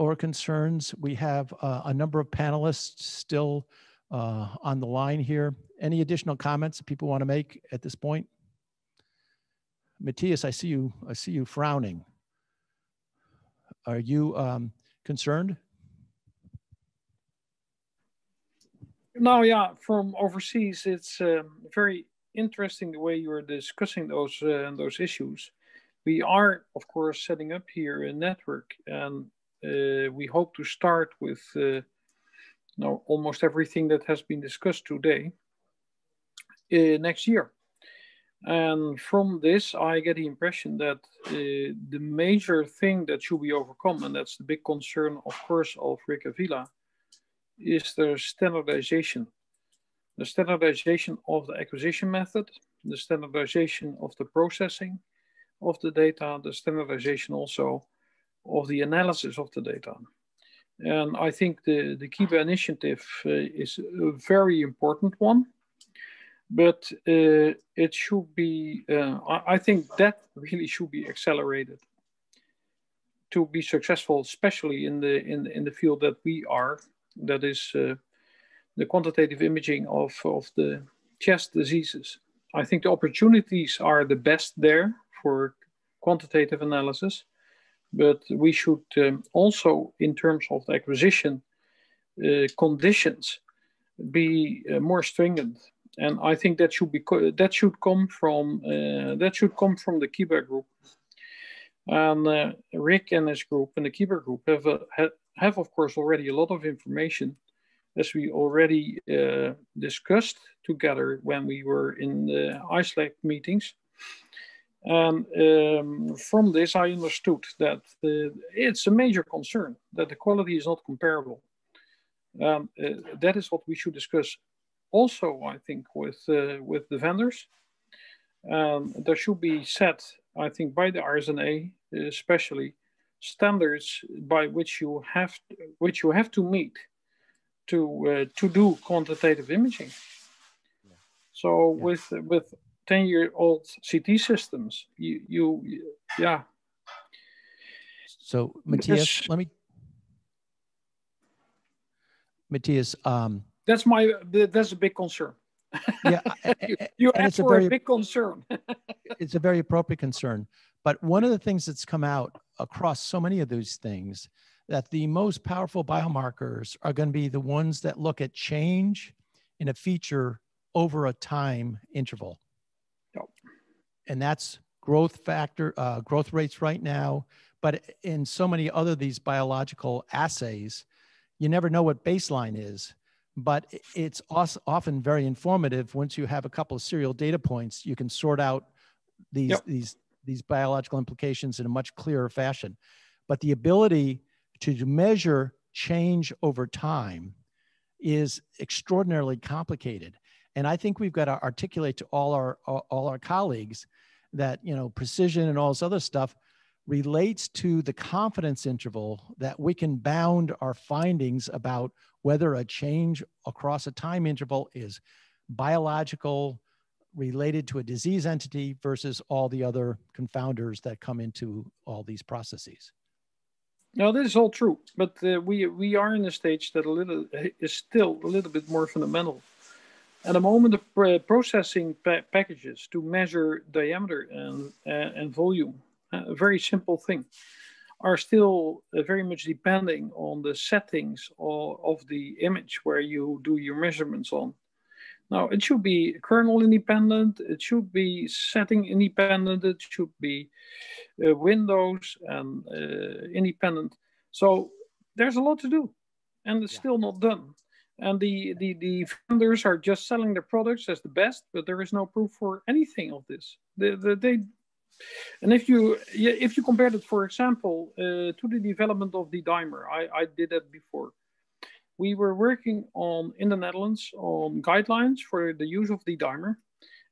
S1: or concerns? We have uh, a number of panelists still uh, on the line here. Any additional comments people want to make at this point? Matthias, I see you. I see you frowning. Are you um, concerned?
S8: No, yeah. From overseas, it's um, very interesting the way you are discussing those uh, those issues. We are, of course, setting up here a network, and we hope to start with uh, you know, almost everything that has been discussed today uh, next year. And from this, I get the impression that uh, the major thing that should be overcome, and that's the big concern, of course, of Rick Avila, is the standardization the standardization of the acquisition method, the standardization of the processing of the data, the standardization also of the analysis of the data. And I think the, the QIBA initiative uh, is a very important one, but uh, it should be, uh, I, I, think that really should be accelerated to be successful, especially in the, in, in the field that we are, that is uh, the quantitative imaging of, of the chest diseases. I think the opportunities are the best there for quantitative analysis, but we should um, also, in terms of the acquisition uh, conditions, be uh, more stringent. And I think that should be that should come from uh, that should come from the QIBA group. And uh, Rick and his group and the QIBA group have, have, have of course already a lot of information as we already uh, discussed together when we were in the IASLC meetings. And um, from this, I understood that uh, it's a major concern that the quality is not comparable. Um, uh, that is what we should discuss also, I think, with, uh, with the vendors. Um, there should be set, I think, by the RSNA, especially standards by which you have which you have to meet to uh, to do quantitative imaging. So yeah. with with ten year old CT systems, you you yeah.
S1: So Matthias, let me. Matthias, um,
S8: that's my that's a big concern.
S1: Yeah,
S8: you, you asked for a, very, a big concern.
S1: it's a very appropriate concern. But one of the things that's come out across so many of those things that the most powerful biomarkers are going to be the ones that look at change in a feature over a time interval. And that's growth factor, uh, growth rates right now. But in so many other these biological assays, you never know what baseline is. But it's also often very informative once you have a couple of serial data points. You can sort out these yep. these these biological implications in a much clearer fashion. But the ability to measure change over time is extraordinarily complicated. And I think we've got to articulate to all our all our colleagues that you know precision and all this other stuff relates to the confidence interval that we can bound our findings about whether a change across a time interval is biological related to a disease entity versus all the other confounders that come into all these processes.
S8: No, this is all true, but uh, we we are in a stage that a little is still a little bit more fundamental. At the moment, the processing pa packages to measure diameter and uh, and volume, uh, a very simple thing, are still uh, very much depending on the settings of, of the image where you do your measurements on. Now, it should be kernel independent, it should be setting independent, it should be uh, Windows and uh, independent. So there's a lot to do and it's yeah. still not done. And the, the, the vendors are just selling their products as the best, but there is no proof for anything of this. They, they, they and if you if you compared it, for example, uh, to the development of D-dimer, I, I did that before we were working on in the Netherlands on guidelines for the use of D-dimer.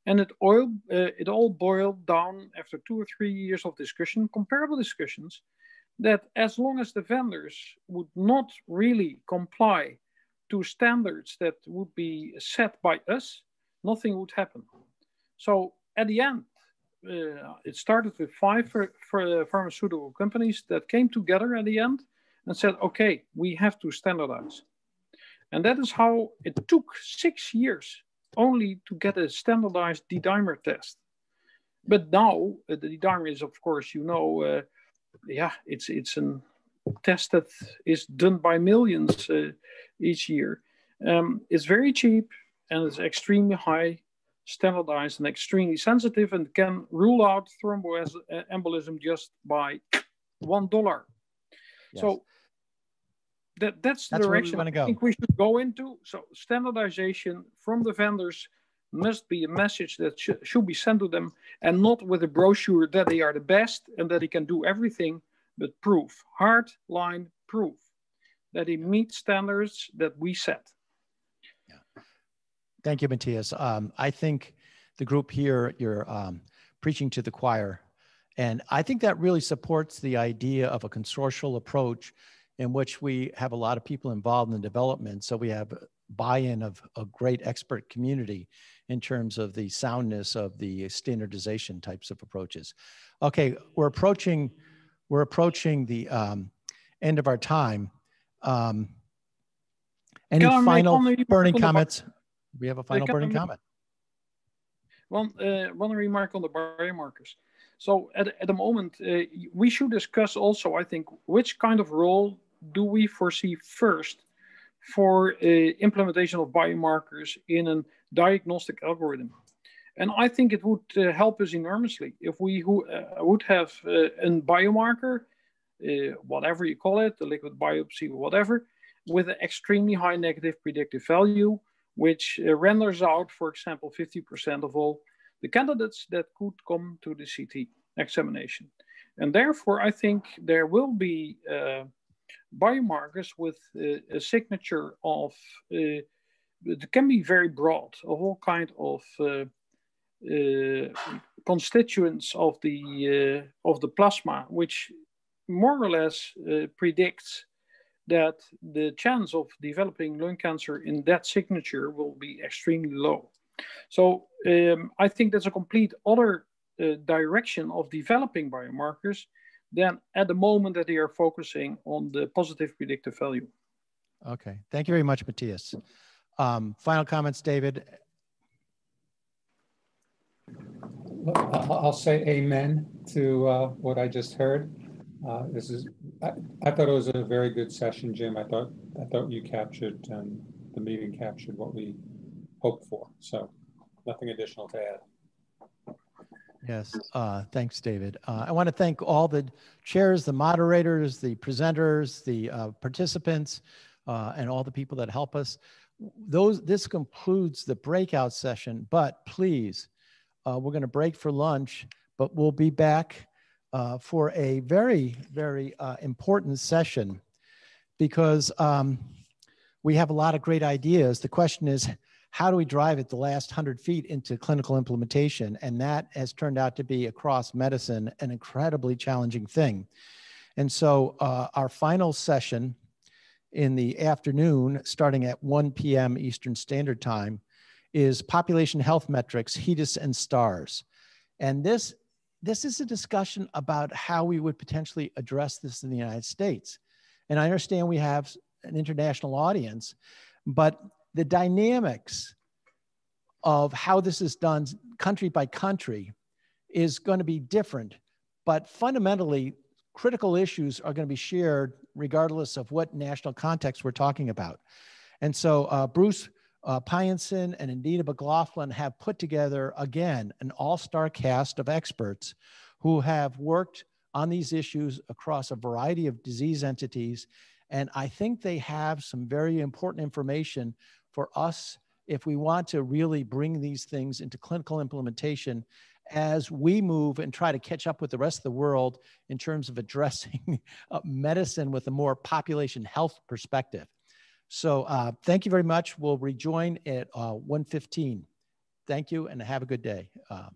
S8: And it, oil, uh, it all boiled down after two or three years of discussion, comparable discussions, that as long as the vendors would not really comply to standards that would be set by us, nothing would happen. So at the end, uh, it started with five for, for pharmaceutical companies that came together at the end and said, okay, we have to standardize. And that is how it took six years only to get a standardized D-dimer test. But now uh, the D-dimer is, of course, you know, uh, yeah, it's it's a test that is done by millions uh, each year. Um, it's very cheap and it's extremely high, standardized and extremely sensitive, and can rule out thromboembolism just by one dollar. Yes. So that that's the
S1: that's
S8: direction
S1: I
S8: think we should go into. So standardization from the vendors must be a message that sh should be sent to them and not with a brochure that they are the best and that they can do everything, but proof, hard line proof that it meets standards that we set.
S1: Yeah. Thank you, Matthias. Um, I think the group here, you're um, preaching to the choir. And I think that really supports the idea of a consortial approach in which we have a lot of people involved in the development. So we have buy-in of a great expert community in terms of the soundness of the standardization types of approaches. Okay, we're approaching we're approaching the um, end of our time. Um, any final burning comments? We have a final burning comment.
S8: One, uh, one remark on the biomarkers. So at, at the moment, uh, we should discuss also, I think, which kind of role do we foresee first for uh, implementation of biomarkers in a diagnostic algorithm? And I think it would uh, help us enormously if we who, uh, would have uh, a biomarker, uh, whatever you call it, the liquid biopsy, or whatever, with an extremely high negative predictive value, which uh, renders out, for example, 50% of all the candidates that could come to the CT examination. And therefore, I think there will be biomarkers with uh, a signature of, uh, it can be very broad, of all kind of uh, constituents of the, of the plasma, which more or less predicts that the chance of developing lung cancer in that signature will be extremely low. So um, I think that's a complete other uh, direction of developing biomarkers than at the moment that they are focusing on the positive predictive value.
S1: Okay, thank you very much, Matthias. Um, final comments, David?
S5: I'll say amen to uh, what I just heard. Uh, this is, I, I, thought it was a very good session, Jim. I thought, I thought you captured, um, the meeting captured what we hoped for. So nothing additional to add.
S1: Yes, uh, thanks, David. Uh, I want to thank all the chairs, the moderators, the presenters, the uh, participants, uh, and all the people that help us. Those This concludes the breakout session, but please, uh, we're going to break for lunch, but we'll be back uh, for a very, very important session because um, we have a lot of great ideas. The question is, how do we drive it the last 100 feet into clinical implementation? And that has turned out to be across medicine an incredibly challenging thing. And so uh, our final session in the afternoon, starting at 1 p.m. Eastern Standard Time, is population health metrics, HEDIS and STARS. And this, this is a discussion about how we would potentially address this in the United States. And I understand we have an international audience, but the dynamics of how this is done country by country is going to be different. But fundamentally, critical issues are going to be shared regardless of what national context we're talking about. And so uh, Bruce uh, and Anita McLaughlin have put together, again, an all-star cast of experts who have worked on these issues across a variety of disease entities. And I think they have some very important information for us if we want to really bring these things into clinical implementation as we move and try to catch up with the rest of the world in terms of addressing uh, medicine with a more population health perspective. So uh, thank you very much. We'll rejoin at uh, 1.15. Thank you and have a good day. Uh,